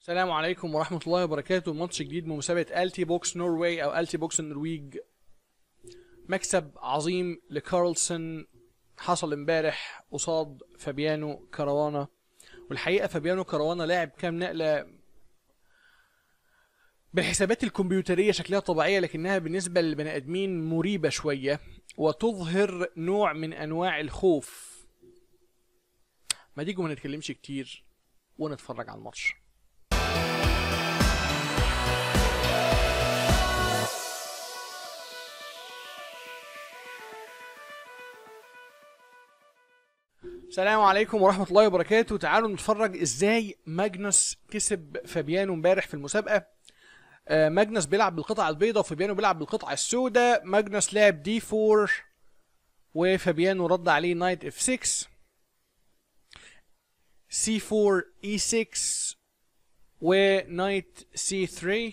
السلام عليكم ورحمة الله وبركاته. ماتش جديد من مسابقة Altibox Norway أو Altibox النرويج مكسب عظيم لكارلسون حصل امبارح قصاد فابيانو كاروانا والحقيقة فابيانو كاروانا لاعب كام نقلة بالحسابات الكمبيوترية شكلها طبيعية لكنها بالنسبة للبني آدمين مريبة شوية وتظهر نوع من أنواع الخوف. ما تيجوا ما نتكلمش كتير ونتفرج على الماتش. السلام عليكم ورحمة الله وبركاته. تعالوا نتفرج إزاي ماجنوس كسب فابيانو امبارح في المسابقة. آه، ماجنوس بيلعب بالقطعة البيضاء وفابيانو بيلعب بالقطعة السوداء. ماجنوس لعب دي 4 وفابيانو رد عليه knight f 6 c 4 e 6 و knight c 3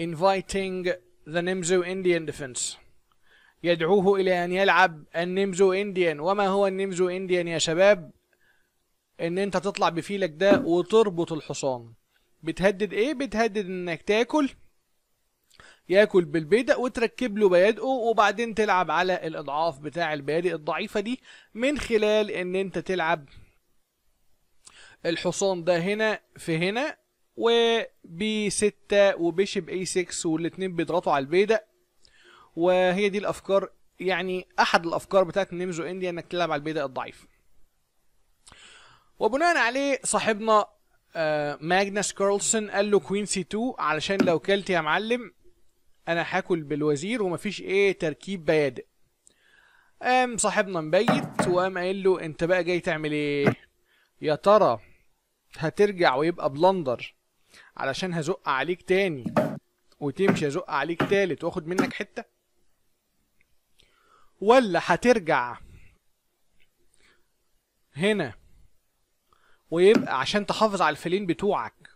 inviting the Nimzo Indian defense. يدعوه إلى أن يلعب ال Nimzo Indian. وما هو ال Nimzo Indian يا شباب؟ إن أنت تطلع بفيلك ده وتربط الحصان. بتهدد إيه؟ بتهدد إنك تاكل ياكل بالبيدق وتركب له بيادقه وبعدين تلعب على الإضعاف بتاع البيادق الضعيفة دي من خلال إن أنت تلعب الحصان ده هنا في هنا وبي 6 وبيشب اي 6 والاتنين بيضغطوا على البيدق وهي دي الأفكار يعني أحد الأفكار بتاعت نيمزو انديا إنك تلعب على البيدق الضعيف. وبناء عليه صاحبنا آه، ماجنس كارلسون قال له queen c 2 علشان لو كلت يا معلم أنا هاكل بالوزير ومفيش إيه تركيب بيادق. قام صاحبنا مبيت وقام قايل له أنت بقى جاي تعمل إيه؟ يا ترى هترجع ويبقى blunder علشان هزق عليك تاني وتمشي أزق عليك تالت وآخد منك حتة؟ ولا هترجع هنا ويبقى عشان تحافظ على الفيلين بتوعك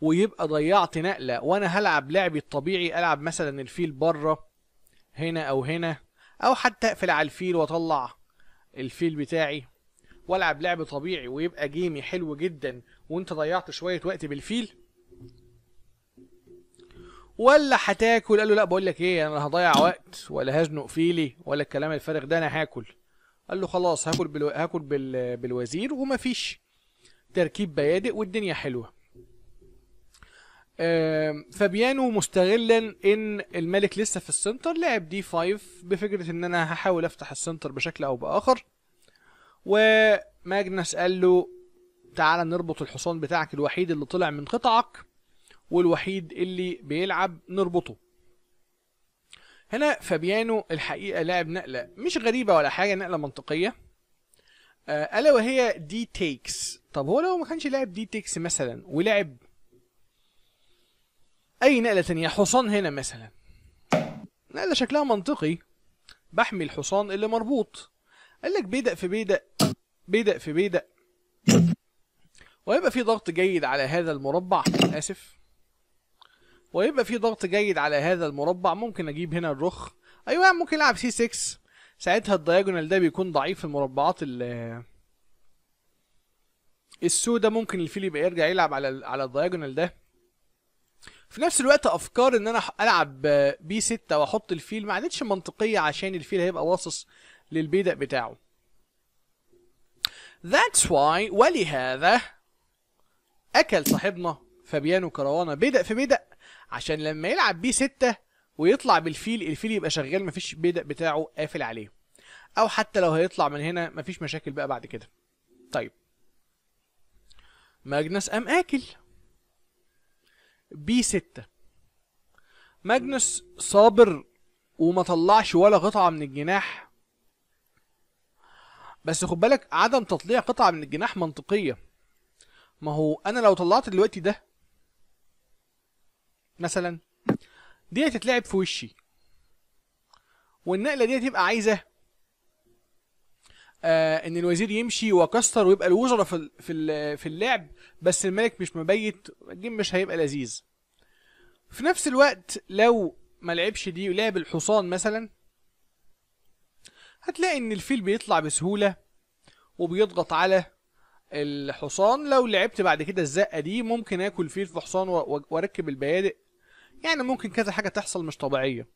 ويبقى ضيعت نقلة وأنا هلعب لعبي الطبيعي ألعب مثلا الفيل بره هنا أو هنا أو حتى أقفل على الفيل وأطلع الفيل بتاعي وألعب لعب طبيعي ويبقى game ي حلو جدا وأنت ضيعت شوية وقت بالفيل. ولا هتاكل؟ قال له لا بقول لك إيه أنا هضيع وقت ولا هزنق فيلي ولا الكلام الفارغ ده أنا هاكل. قال له خلاص هاكل بالو... هاكل بال... بالوزير ومفيش تركيب بيادق والدنيا حلوة. آم، فابيانو مستغلا إن الملك لسه في ال center لعب D 5 بفكرة إن أنا هحاول أفتح ال center بشكل أو بآخر. وماجنس قال له تعالى نربط الحصان بتاعك الوحيد اللي طلع من قطعك. والوحيد اللي بيلعب نربطه. هنا فابيانو الحقيقة لعب نقلة مش غريبة ولا حاجة نقلة منطقية. آه، ألا وهي D takes طب هو لو ما كانش لاعب D takes مثلا ولعب أي نقلة تانية حصان هنا مثلا. نقلة شكلها منطقي. بحمي الحصان اللي مربوط. قال لك بيدق في بيدق بيدق في بيدق. ويبقى في ضغط جيد على هذا المربع. آسف. ويبقى في ضغط جيد على هذا المربع. ممكن أجيب هنا الرخ. أيوه ممكن ألعب C 6 ساعتها ال diagonal ده بيكون ضعيف في المربعات ال السودا ممكن الفيل يبقى يرجع يلعب على ال- على ال diagonal ده. في نفس الوقت أفكار إن أنا ألعب B 6 وأحط الفيل. ما عادتش منطقية عشان الفيل هيبقى باصص للبيدق بتاعه. That's why ولهذا أكل صاحبنا فابيانو كروانا بيدق في بيدق عشان لما يلعب B ستة ويطلع بالفيل الفيل يبقى شغال مفيش بيدق بتاعه قافل عليه. أو حتى لو هيطلع من هنا مفيش مشاكل بقى بعد كده. طيب. ماجنس قام آكل. B ستة. ماجنس صابر وما طلعش ولا قطعة من الجناح. بس خد بالك عدم تطليع قطعة من الجناح منطقية. ما هو أنا لو طلعت دلوقتي ده مثلا دي هتتلعب في وشي. والنقلة دي هتبقى عايزة آه إن الوزير يمشي وأكسر ويبقى الوزراء في في في اللعب بس الملك مش مبيت الجيم مش هيبقى لذيذ. في نفس الوقت لو ما لعبش دي ولعب الحصان مثلا هتلاقي إن الفيل بيطلع بسهولة وبيضغط على الحصان. لو لعبت بعد كده الزقة دي ممكن آكل فيه الحصان و- و- وأركب البيادق يعني ممكن كذا حاجة تحصل مش طبيعية.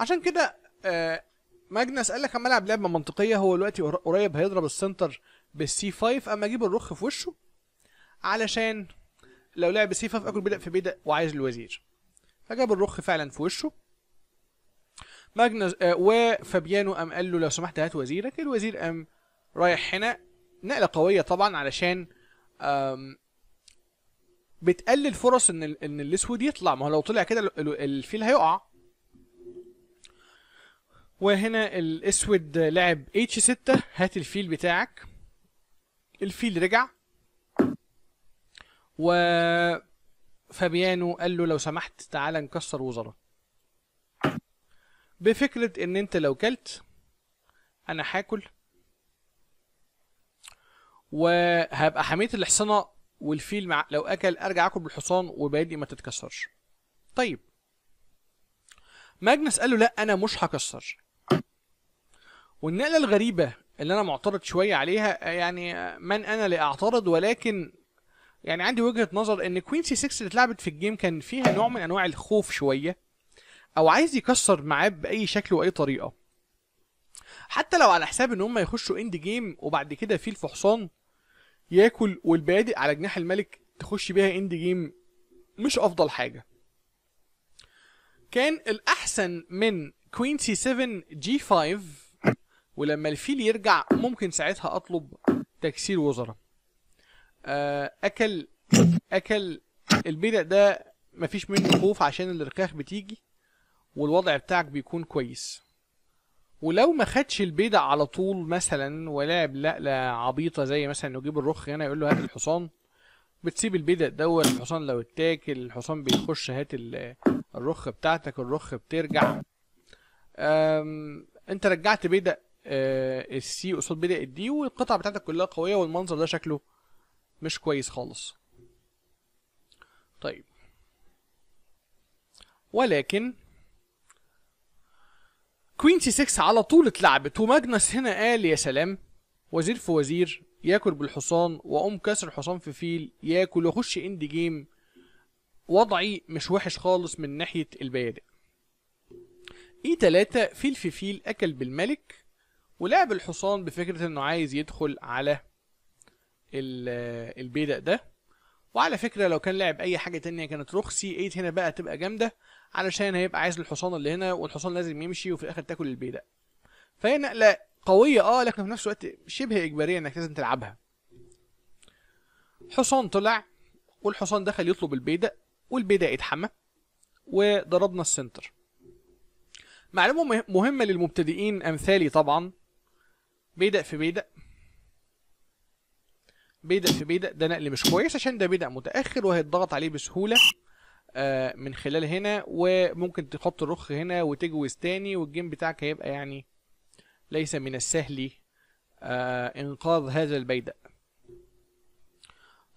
عشان كده آه ماجنس قال لك أما ألعب لعبة منطقية هو دلوقتي قر- قريب هيضرب ال center بال C 5 أما أجيب الرخ في وشه علشان لو لعب C 5 اكل بيدق في بيدق وعايز الوزير. فجاب الرخ فعلا في وشه. ماجنس آه وفابيانو قام قال له لو سمحت هات وزيرك. الوزير قام رايح هنا. نقلة قوية طبعا علشان بتقلل فرص إن إن الأسود يطلع. ما هو لو طلع كده ال- ال- الفيل هيقع. وهنا الأسود لعب H 6 هات الفيل بتاعك. الفيل رجع. و فابيانو قال له لو سمحت تعالى نكسر وزراء بفكرة إن أنت لو كلت أنا هاكل. وهبقى حميت الحصانة والفيل مع لو أكل أرجع أكل بالحصان وبادئ ما تتكسرش. طيب. ماجنس قال له لا أنا مش هكسر. والنقلة الغريبة اللي أنا معترض شوية عليها يعني من أنا لاعترض ولكن يعني عندي وجهة نظر إن كوين سي 6 اللي اتلعبت في الجيم كان فيها نوع من أنواع الخوف شوية أو عايز يكسر معاه بأي شكل وأي طريقة. حتى لو على حساب إن هم يخشوا اند جيم وبعد كده في الفحصان ياكل والبادئ على جناح الملك تخش بيها اند جيم مش أفضل حاجة. كان الأحسن من كوين سي 7 جي 5 ولما الفيل يرجع ممكن ساعتها أطلب تكسير وزراء. آه، أكل أكل البدع ده مفيش منه خوف عشان الركاخ بتيجي والوضع بتاعك بيكون كويس. ولو ما خدش البيدع على طول مثلا ولعب لقلة عبيطة زي مثلا يجيب الرخ هنا يقول له هات الحصان. بتسيب البيدع دوت الحصان لو اتاكل الحصان بيخش هات ال- الرخ بتاعتك الرخ بترجع. انت رجعت بيدق آه، ال C قصاد بيدق ال D والقطع بتاعتك كلها قوية والمنظر ده شكله مش كويس خالص. طيب. ولكن queen C 6 على طول اتلعبت وماجنس هنا قال يا سلام وزير في وزير ياكل بالحصان وأقوم كسر حصان في فيل ياكل وأخش endgame وضعي مش وحش خالص من ناحية البيادق E 3 فيل في فيل أكل بالملك ولعب الحصان بفكرة إنه عايز يدخل على ال- البيدق ده. وعلى فكرة لو كان لعب أي حاجة تانية كانت رخ C 8 هنا بقى تبقى جامدة. علشان هيبقى عايز الحصان اللي هنا والحصان لازم يمشي وفي الآخر تاكل البيدق فهي نقلة قوية آه لكن في نفس الوقت شبه إجبارية إنك لازم تلعبها. حصان طلع والحصان دخل يطلب البيدق والبيدق اتحمى وضربنا ال center. معلومة مه- مهمة للمبتدئين أمثالي طبعا. بيدق في بيدق بيدق في بيدق ده نقل مش كويس عشان ده بيدق متأخر وهيتضغط عليه بسهولة. آه، من خلال هنا وممكن تحط الرخ هنا وتجوز تاني وال game بتاعك هيبقى يعني ليس من السهل آه، إنقاذ هذا البيدق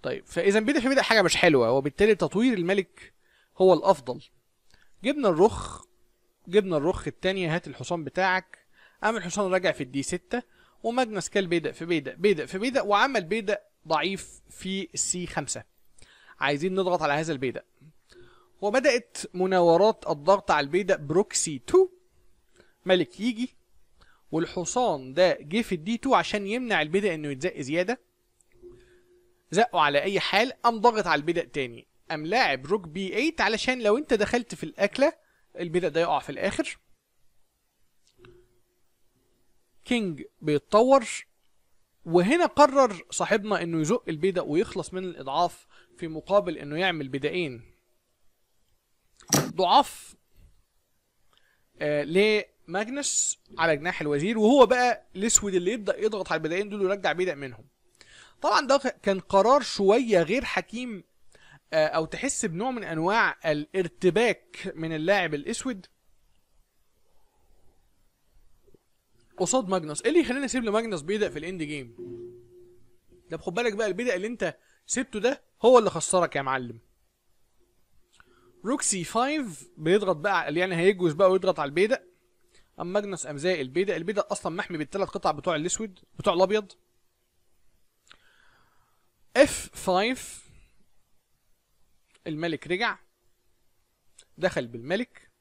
طيب فإذا بيدق في بيدق حاجة مش حلوة وبالتالي تطوير الملك هو الأفضل. جبنا الرخ جبنا الرخ التانية هات الحصان بتاعك. قام الحصان راجع في ال D 6 وماجنس كل بيدق في بيدق بيدق في بيدق وعمل بيدق ضعيف في ال C 5 عايزين نضغط على هذا البيدق وبدأت مناورات الضغط على البيدق ب rook C 2 ملك يجي والحصان ده جه في ال D 2 عشان يمنع البيدق إنه يتزق زيادة. زقه على أي حال قام ضاغط على البيدق تاني. قام لاعب rook b8 علشان لو أنت دخلت في الأكلة البيدق ده يقع في الآخر. king بيتطور وهنا قرر صاحبنا إنه يزق البيدق ويخلص من الإضعاف في مقابل إنه يعمل بيدقين ضعاف آه لماجنس على جناح الوزير وهو بقى الأسود اللي يبدأ يضغط على البيدقين دول ويرجع بيدق منهم. طبعا ده كان قرار شوية غير حكيم آه أو تحس بنوع من أنواع الارتباك من اللاعب الأسود. قصاد ماجنس. إيه اللي يخلينا نسيب لماجنس بيدق في ال end game؟ ده خد بالك بقى البيدق اللي أنت سبته ده هو اللي خسرك يا معلم. rook c5 بيضغط بقى يعني هيجوز بقى ويضغط على البيدق. اما ماجنس قام زق البيدق. البيدق أصلا محمي بالثلاث قطع بتوع الأسود بتوع الأبيض. F5 الملك رجع دخل بالملك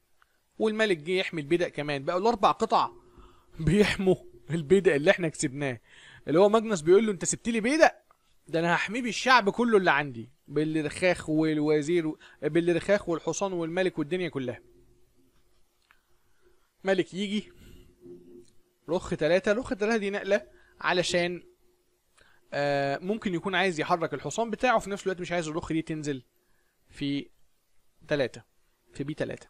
والملك جه يحمي البدأ كمان بقوا الاربع قطع بيحموا البدأ اللي إحنا كسبناه. اللي هو ماجنس بيقول له أنت سبت لي بدأ ده أنا هحميه بالشعب كله اللي عندي بالرخاخ والوزير بالرخاخ والحصان والملك والدنيا كلها. ملك يجي رخ ثلاثة رخ ثلاثة دي نقلة علشان آه ممكن يكون عايز يحرك الحصان بتاعه في نفس الوقت مش عايز الرخ دي تنزل في ثلاثة في b ثلاثة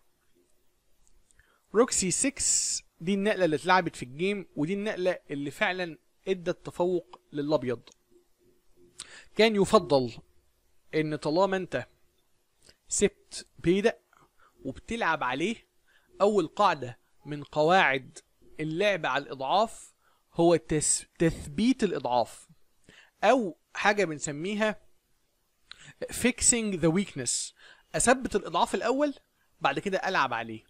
rook c6 دي النقلة اللي اتلعبت في ال game ودي النقلة اللي فعلا إدت تفوق للأبيض. كان يفضل إن طالما أنت سبت بيدق وبتلعب عليه أول قاعدة من قواعد اللعب على الإضعاف هو. تثبيت الإضعاف أو حاجة بنسميها fixing the weakness أثبت الإضعاف الأول بعد كده ألعب عليه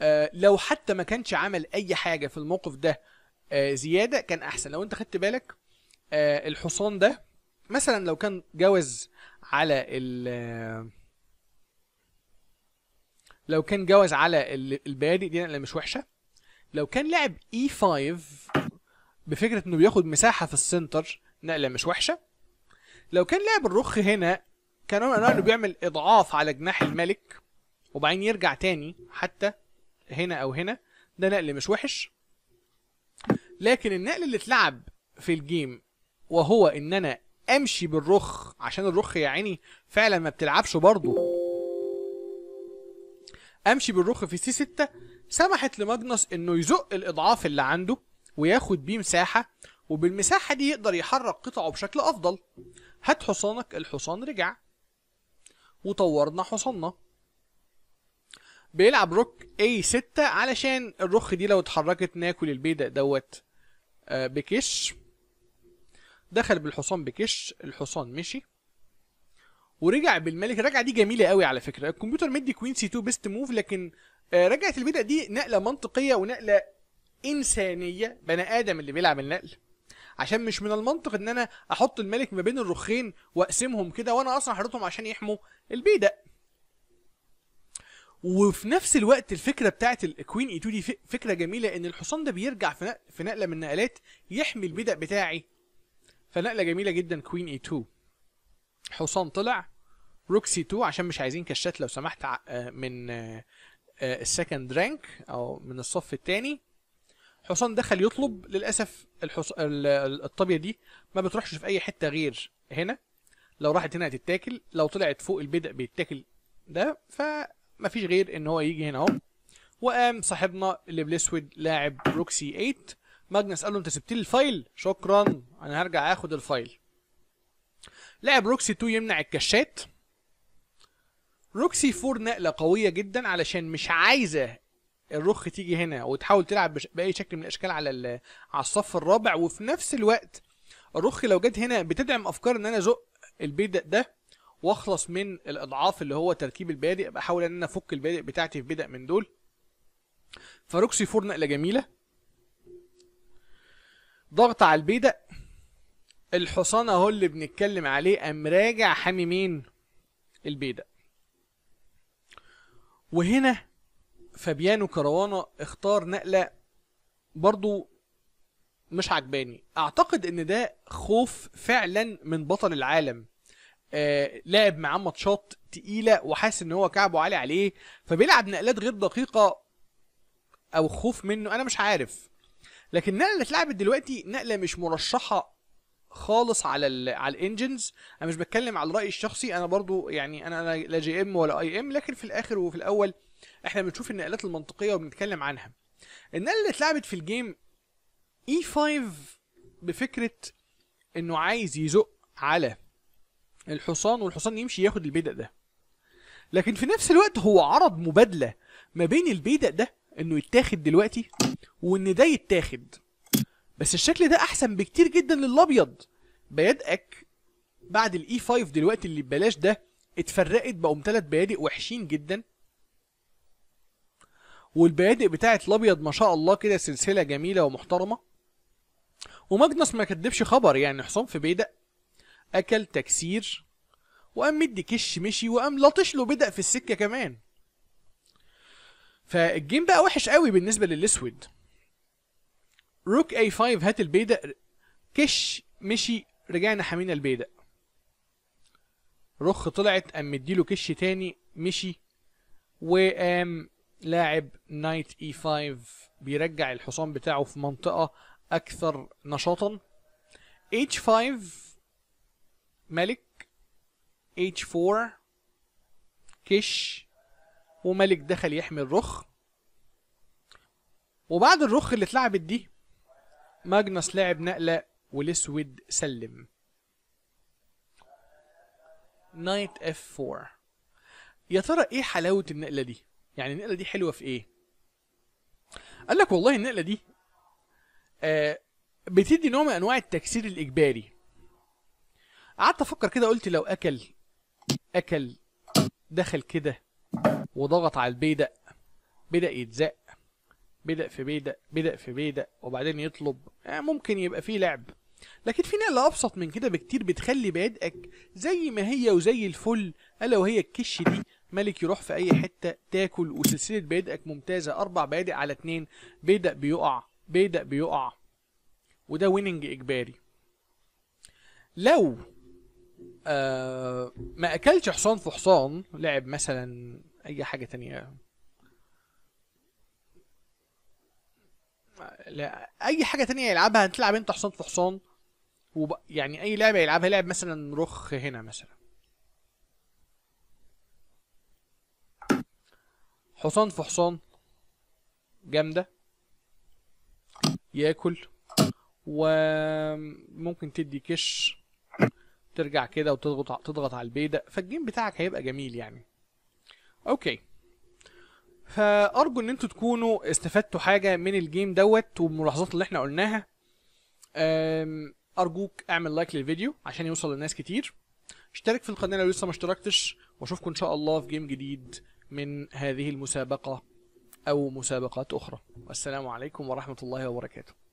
آه لو حتى ما كانش عمل أي حاجة في الموقف ده آه زيادة كان أحسن لو أنت خدت بالك الحصان ده مثلا لو كان جوز على ال لو كان جوز على ال- البيادق دي نقله مش وحشة لو كان لعب e5 بفكرة إنه بياخد مساحة في ال center نقلة مش وحشة لو كان لعب الرخ هنا كان انواع أنه بيعمل إضعاف على جناح الملك وبعدين يرجع تاني حتى هنا أو هنا ده نقل مش وحش. لكن النقل اللي اتلعب في ال game وهو ان أنا أمشي بالرخ عشان الرخ يا عيني فعلا ما بتلعبش برضه. أمشي بالرخ في سي 6 سمحت لماجنس إنه يزق الإضعاف اللي عنده وياخد بيه مساحة وبالمساحة دي يقدر يحرك قطعه بشكل أفضل. هات حصانك الحصان رجع. وطورنا حصاننا. بيلعب rook e6 علشان الرخ دي لو اتحركت ناكل البيدق دوت. آه، بكش. دخل بالحصان بكش الحصان مشي. ورجع بالملك. الرجعة دي جميلة قوي على فكرة. الكمبيوتر مدي king e2 best move لكن آه، رجعة البيدق دي نقلة منطقية ونقلة إنسانية. بني آدم اللي بيلعب النقل. عشان مش من المنطق إن أنا أحط الملك ما بين الرخين وأقسمهم كده وأنا أصلا حاططهم عشان يحموا البيدق. وفي نفس الوقت الفكرة بتاعت ال king e2 دي فكرة جميلة إن الحصان ده بيرجع في نقل في نقلة من النقلات يحمي البيدق بتاعي. فنقلة جميلة جدا king e2 حصان طلع rook c2 عشان مش عايزين كشات لو سمحت آه، من آه، آه، ال second rank أو من الصف الثاني حصان دخل يطلب للأسف الحص... ال- ال- الطابية دي ما بتروحش في أي حتة غير هنا. لو راحت هنا هتتاكل لو طلعت فوق البيدق بيتاكل ده فما فيش غير إن هو يجي هنا أهو. وقام صاحبنا اللي بالاسود لاعب rook c8 ماجنس قال له انت سبت لي ال file؟ شكرا. أنا هرجع آخد ال file. لعب rook c2 يمنع الكشات. rook c4 نقلة قوية جدا علشان مش عايزة الرخ تيجي هنا وتحاول تلعب بأي شكل من الأشكال على على الصف الرابع. وفي نفس الوقت الرخ لو جت هنا بتدعم أفكار إن أنا أزق البيدق ده وأخلص من الإضعاف اللي هو تركيب البيادق. بحاول إن أنا أفك البيادق بتاعتي في بيدق من دول. فروكسي 4 نقلة جميلة. ضغط على البيدق. الحصان اهو اللي بنتكلم عليه قام راجع حامي مين؟ البيدق. وهنا فابيانو كروانا اختار نقلة برضو مش عجباني. أعتقد إن ده خوف فعلا من بطل العالم. آه لعب معاه ماتشات تقيلة وحاسس إن هو كعبه عالي عليه فبيلعب نقلات غير دقيقة أو خوف منه أنا مش عارف. لكن النقلة اللي اتلعبت دلوقتي نقلة مش مرشحة خالص على ال على ال engines أنا مش بتكلم على الرأي الشخصي أنا برضو يعني أنا أنا لا GM ولا IM لكن في الآخر وفي الأول إحنا بنشوف النقلات المنطقية وبنتكلم عنها. النقلة اللي اتلعبت في ال game e5 بفكرة إنه عايز يزق على الحصان والحصان يمشي ياخد البيدق ده. لكن في نفس الوقت هو عرض مبادلة ما بين البيدق ده إنه يتاخد دلوقتي وإن ده يتاخد. بس الشكل ده أحسن بكتير جدا للابيض بيدقك بعد الاي 5 دلوقتي اللي ببلاش ده اتفرقت بقوا ثلاث بيادق وحشين جدا. والبيادق بتاعت الأبيض ما شاء الله كده سلسلة جميلة ومحترمة. وماجنس ما كدبش خبر يعني حصان في بيدق أكل تكسير وقام مدي كش مشي وقام لطش له بيدق في السكة كمان. فال game بقى وحش قوي بالنسبة للأسود. rook e5 هات البيدق كش مشي رجعنا حمينا البيدق رخ طلعت قام مديله كش تاني مشي. وقام لاعب knight e5 بيرجع الحصان بتاعه في منطقة أكثر نشاطا. اتش 5 ملك. اتش 4 كش. وملك دخل يحمي الرخ وبعد الرخ اللي اتلعبت دي ماجنس لعب نقلة والأسود سلم. knight f4 يا ترى إيه حلاوة النقلة دي؟ يعني النقلة دي حلوة في إيه؟ قال لك والله النقلة دي آه بتدي نوع من أنواع التكسير الإجباري. قعدت أفكر كده قلت لو أكل أكل دخل كده. وضغط على البيدق. بدأ يتزق بدأ في بيدق بدأ في بيدق وبعدين يطلب. آه ممكن يبقى فيه لعب. لكن في نقلة أبسط من كده بكتير بتخلي بيدقك زي ما هي وزي الفل ألا وهي الكش دي. ملك يروح في أي حتة تاكل وسلسلة بيدقك ممتازة. أربع بيادق على اتنين. بيدق بيقع بيدق بيقع. وده ويننج إجباري. لو آه ما أكلش حصان في حصان لعب مثلا أي حاجة تانية. لا أي حاجة تانية يلعبها هتلعب أنت حصان في حصان وب... يعني أي لعبة يلعبها يلعب مثلا رخ هنا مثلا. حصان في حصان جامدة. ياكل وممكن تدي كش ترجع كده وتضغط تضغط على البيدق فال game بتاعك هيبقى جميل يعني. okay. فأرجو إن أنتوا تكونوا استفدتوا حاجة من ال game دوت والملاحظات اللي إحنا قلناها. أرجوك أعمل لايك للفيديو عشان يوصل لناس كتير. اشترك في القناة لو لسه ما اشتركتش. وأشوفكم إن شاء الله في جيم جديد من هذه المسابقة أو مسابقات أخرى. والسلام عليكم ورحمة الله وبركاته.